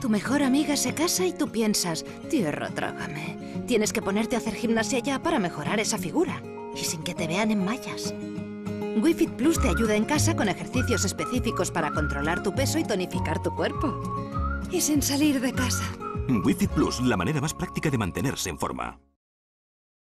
Tu mejor amiga se casa y tú piensas, tierra, trágame. Tienes que ponerte a hacer gimnasia ya para mejorar esa figura. Y sin que te vean en mallas. WiFit Plus te ayuda en casa con ejercicios específicos para controlar tu peso y tonificar tu cuerpo. Y sin salir de casa. Wi-Fi Plus, la manera más práctica de mantenerse en forma.